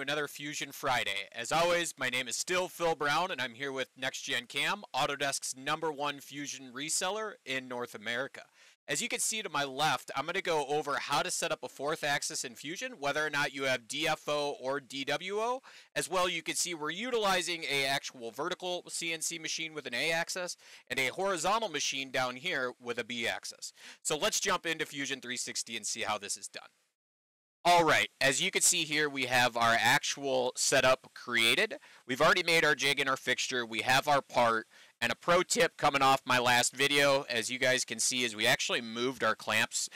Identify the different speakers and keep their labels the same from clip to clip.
Speaker 1: another Fusion Friday. As always, my name is still Phil Brown, and I'm here with NexGen CAM, Autodesk's number one Fusion reseller in North America. As you can see to my left, I'm going to go over how to set up a fourth axis in Fusion, whether or not you have DFO or DWO. As well, you can see we're utilizing a actual vertical CNC machine with an A axis and a horizontal machine down here with a B axis. So let's jump into Fusion 360 and see how this is done. All right, as you can see here, we have our actual setup created. We've already made our jig and our fixture. We have our part. And a pro tip coming off my last video, as you guys can see, is we actually moved our clamps.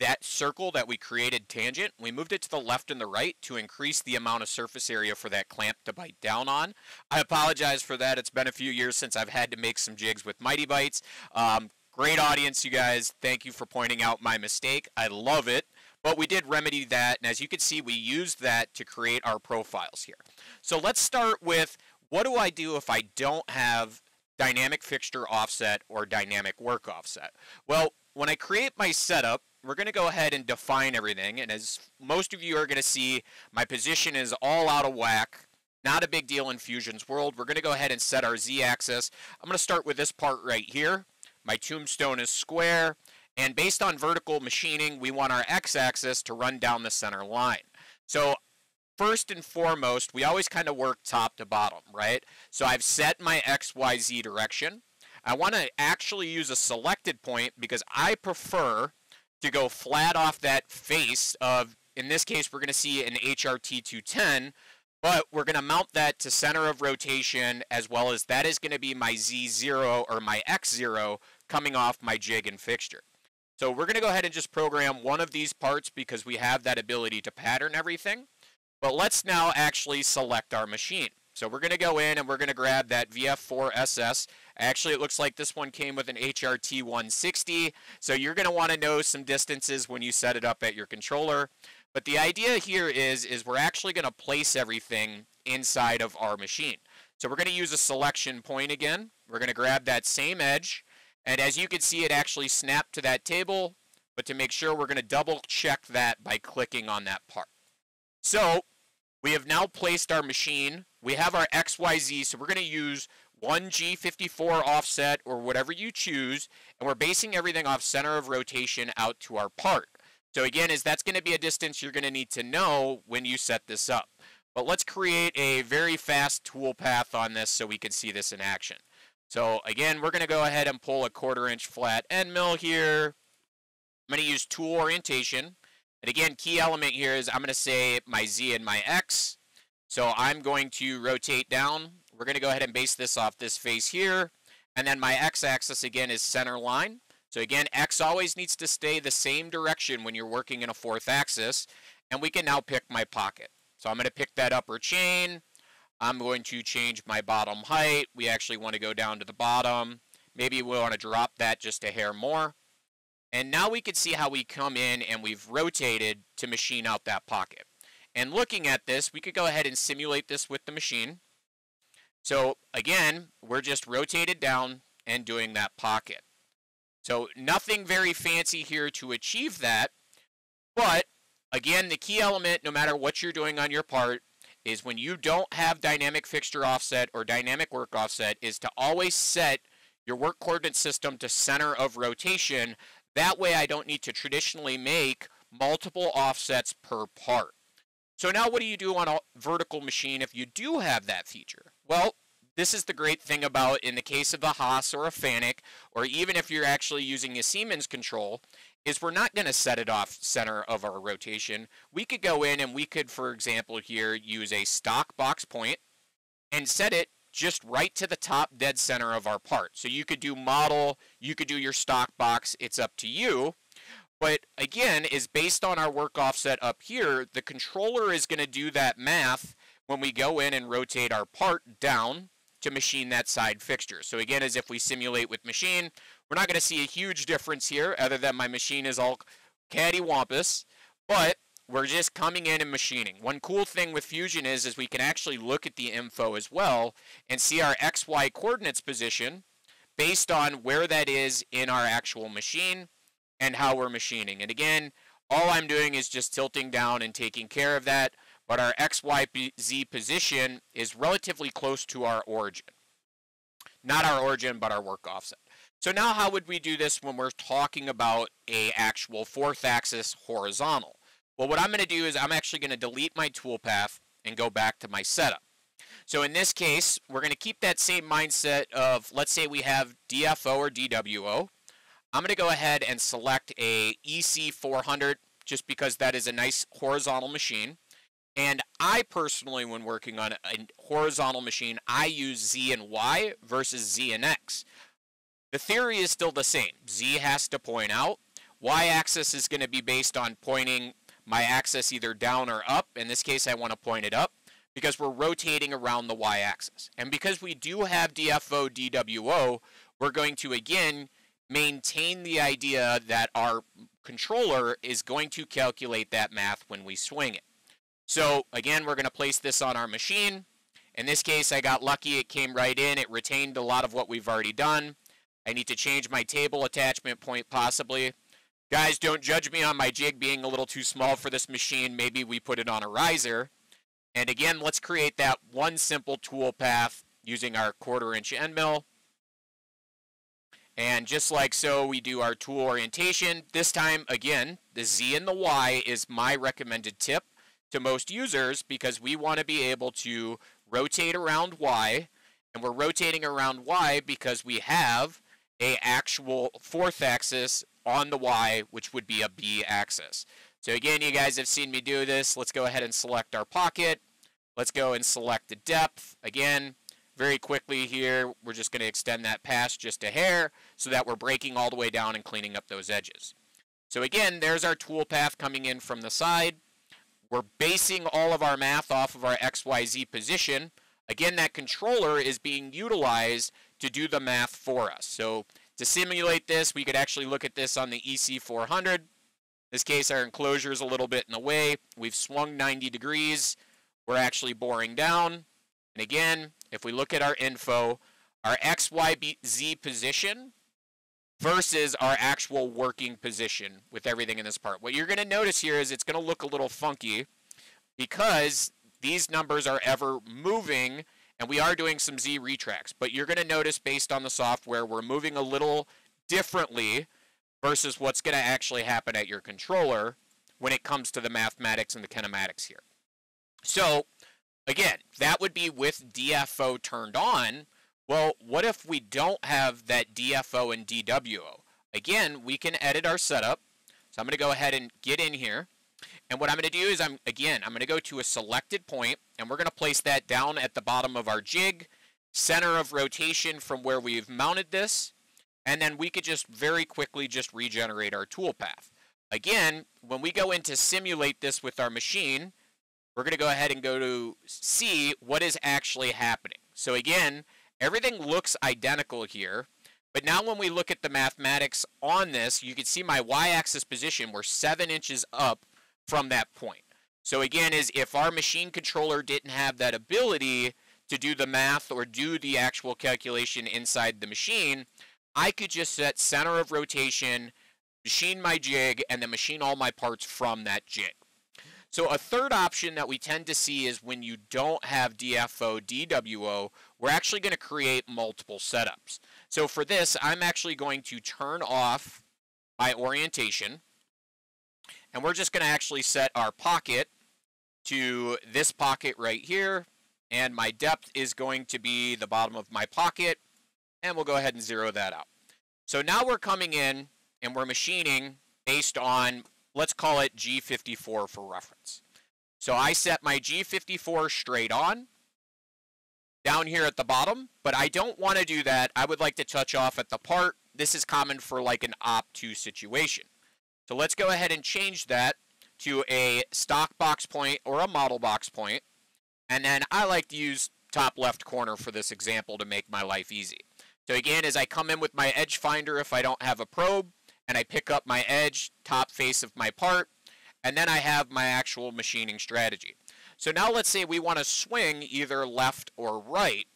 Speaker 1: That circle that we created tangent, we moved it to the left and the right to increase the amount of surface area for that clamp to bite down on. I apologize for that. It's been a few years since I've had to make some jigs with Mitee-Bites. Um, great audience, you guys. Thank you for pointing out my mistake. I love it. But we did remedy that, and as you can see, we used that to create our profiles here. So let's start with what do I do if I don't have dynamic fixture offset or dynamic work offset? Well, when I create my setup, we're going to go ahead and define everything. And as most of you are going to see, my position is all out of whack. Not a big deal in Fusion's world. We're going to go ahead and set our z-axis. I'm going to start with this part right here. My tombstone is square. And based on vertical machining, we want our x-axis to run down the center line. So first and foremost, we always kind of work top to bottom, right? So I've set my XYZ direction. I want to actually use a selected point because I prefer to go flat off that face of, in this case, we're going to see an HRT 210, but we're going to mount that to center of rotation as well as that is going to be my Z0 or my X0 coming off my jig and fixture. So we're going to go ahead and just program one of these parts because we have that ability to pattern everything. But let's now actually select our machine. So we're going to go in and we're going to grab that VF4SS. Actually, it looks like this one came with an HRT 160. So you're going to want to know some distances when you set it up at your controller. But the idea here is, is we're actually going to place everything inside of our machine. So we're going to use a selection point again. We're going to grab that same edge. And as you can see, it actually snapped to that table. But to make sure, we're going to double check that by clicking on that part. So we have now placed our machine. We have our XYZ, so we're going to use 1G54 offset or whatever you choose. And we're basing everything off center of rotation out to our part. So again, is that's going to be a distance you're going to need to know when you set this up. But let's create a very fast tool path on this so we can see this in action. So again, we're going to go ahead and pull a quarter inch flat end mill here. I'm going to use tool orientation. And again, key element here is I'm going to say my Z and my X. So I'm going to rotate down. We're going to go ahead and base this off this face here. And then my X axis again is center line. So again, X always needs to stay the same direction when you're working in a fourth axis. And we can now pick my pocket. So I'm going to pick that upper chain. I'm going to change my bottom height. We actually want to go down to the bottom. Maybe we want to drop that just a hair more. And now we can see how we come in and we've rotated to machine out that pocket. And looking at this, we could go ahead and simulate this with the machine. So again, we're just rotated down and doing that pocket. So nothing very fancy here to achieve that. But again, the key element, no matter what you're doing on your part, is when you don't have dynamic fixture offset or dynamic work offset is to always set your work coordinate system to center of rotation. That way I don't need to traditionally make multiple offsets per part. So now what do you do on a vertical machine if you do have that feature? Well, this is the great thing about in the case of a Haas or a Fanuc, or even if you're actually using a Siemens control, is we're not going to set it off center of our rotation. We could go in and we could, for example, here use a stock box point and set it just right to the top dead center of our part. So you could do model, you could do your stock box, it's up to you. But again, is based on our work offset up here, the controller is going to do that math when we go in and rotate our part down to machine that side fixture. So again, as if we simulate with machine, we're not going to see a huge difference here other than my machine is all cattywampus, but we're just coming in and machining. One cool thing with Fusion is, is we can actually look at the info as well and see our XY coordinates position based on where that is in our actual machine and how we're machining. And again, all I'm doing is just tilting down and taking care of that. but our XYZ position is relatively close to our origin. Not our origin, but our work offset. So now how would we do this when we're talking about a actual fourth axis horizontal? Well, what I'm going to do is I'm actually going to delete my toolpath and go back to my setup. So in this case, we're going to keep that same mindset of, let's say we have DFO or DWO. I'm going to go ahead and select a EC400 just because that is a nice horizontal machine. And I personally, when working on a horizontal machine, I use Z and Y versus Z and X. The theory is still the same. Z has to point out. Y-axis is going to be based on pointing my axis either down or up. In this case, I want to point it up because we're rotating around the y-axis. And because we do have DFO, DWO, we're going to, again, maintain the idea that our controller is going to calculate that math when we swing it. So, again, we're going to place this on our machine. In this case, I got lucky. It came right in. It retained a lot of what we've already done. I need to change my table attachment point possibly. Guys, don't judge me on my jig being a little too small for this machine. Maybe we put it on a riser. And again, let's create that one simple tool path using our quarter inch end mill. And just like so, we do our tool orientation. This time, again, the Z and the Y is my recommended tip to most users because we want to be able to rotate around Y. And we're rotating around Y because we have a actual fourth axis on the Y, which would be a B axis. So again, you guys have seen me do this. Let's go ahead and select our pocket. Let's go and select the depth. Again, very quickly here, we're just going to extend that past just a hair so that we're breaking all the way down and cleaning up those edges. So again, there's our tool path coming in from the side. We're basing all of our math off of our XYZ position. Again, that controller is being utilized to do the math for us. So to simulate this, we could actually look at this on the EC400. In this case, our enclosure is a little bit in the way. We've swung 90 degrees. We're actually boring down. And again, if we look at our info, our XYZ position versus our actual working position with everything in this part. What you're going to notice here is it's going to look a little funky because these numbers are ever moving and we are doing some Z retracts. But you're going to notice based on the software, we're moving a little differently versus what's going to actually happen at your controller when it comes to the mathematics and the kinematics here. So again, that would be with DFO turned on. Well, what if we don't have that DFO and DWO? Again, we can edit our setup. So I'm going to go ahead and get in here. And what I'm going to do is, I'm again, I'm going to go to a selected point, and we're going to place that down at the bottom of our jig, center of rotation from where we've mounted this, and then we could just very quickly just regenerate our toolpath. Again, when we go in to simulate this with our machine, we're going to go ahead and go to see what is actually happening. So again, everything looks identical here, but now when we look at the mathematics on this, you can see my y-axis position, we're seven inches up from that point. So again, is if our machine controller didn't have that ability to do the math or do the actual calculation inside the machine, I could just set center of rotation, machine my jig, and then machine all my parts from that jig. So a third option that we tend to see is when you don't have DFO, DWO, we're actually going to create multiple setups. So for this, I'm actually going to turn off my orientation. And we're just going to actually set our pocket to this pocket right here. And my depth is going to be the bottom of my pocket. And we'll go ahead and zero that out. So now we're coming in and we're machining based on, let's call it G54 for reference. So I set my G54 straight on down here at the bottom, but I don't want to do that. I would like to touch off at the part. This is common for like an op2 situation. So let's go ahead and change that to a stock box point or a model box point. And then I like to use top left corner for this example to make my life easy. So again, as I come in with my edge finder, if I don't have a probe, and I pick up my edge, top face of my part, and then I have my actual machining strategy. So now let's say we want to swing either left or right.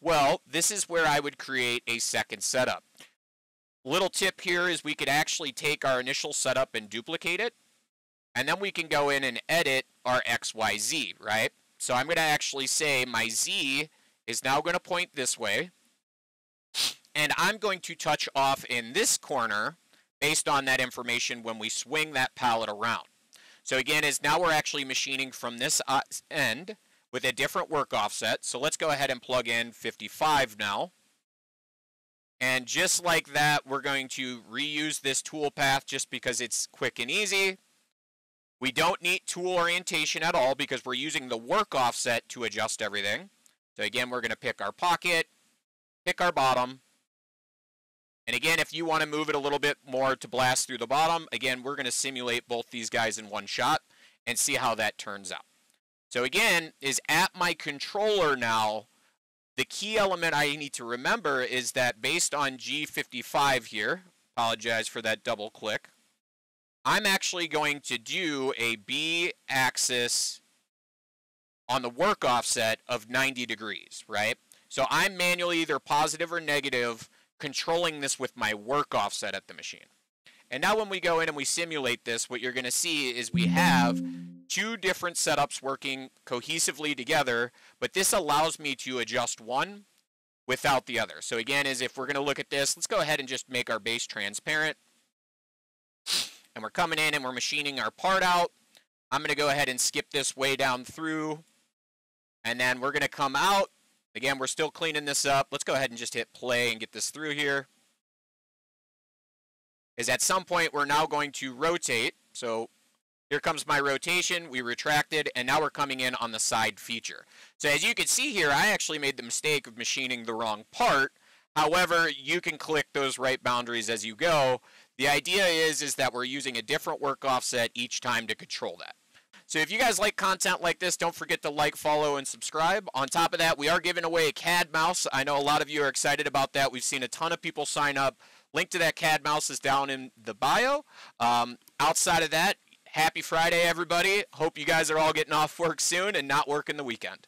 Speaker 1: Well, this is where I would create a second setup. Little tip here is we could actually take our initial setup and duplicate it. And then we can go in and edit our XYZ, right? So I'm going to actually say my Z is now going to point this way. And I'm going to touch off in this corner based on that information when we swing that pallet around. So again, is now we're actually machining from this uh, end with a different work offset. So let's go ahead and plug in 55 now. And just like that, we're going to reuse this tool path just because it's quick and easy. We don't need tool orientation at all because we're using the work offset to adjust everything. So again, we're going to pick our pocket, pick our bottom. And again, if you want to move it a little bit more to blast through the bottom, again, we're going to simulate both these guys in one shot and see how that turns out. So again, is at my controller now, the key element I need to remember is that based on G55 here, apologize for that double click, I'm actually going to do a B axis on the work offset of 90 degrees, right? So I'm manually either positive or negative controlling this with my work offset at the machine. And now when we go in and we simulate this, what you're going to see is we have two different setups working cohesively together, but this allows me to adjust one without the other. So again, is if we're going to look at this, let's go ahead and just make our base transparent and we're coming in and we're machining our part out. I'm going to go ahead and skip this way down through. And then we're going to come out. Again, we're still cleaning this up. Let's go ahead and just hit play and get this through here. Is at some point we're now going to rotate. So here comes my rotation. We retracted, and now we're coming in on the side feature. So as you can see here, I actually made the mistake of machining the wrong part. However, you can click those right boundaries as you go. The idea is, is that we're using a different work offset each time to control that. So if you guys like content like this, don't forget to like, follow, and subscribe. On top of that, we are giving away a CAD mouse. I know a lot of you are excited about that. We've seen a ton of people sign up. Link to that CAD mouse is down in the bio. Um, outside of that, happy Friday, everybody. Hope you guys are all getting off work soon and not working the weekend.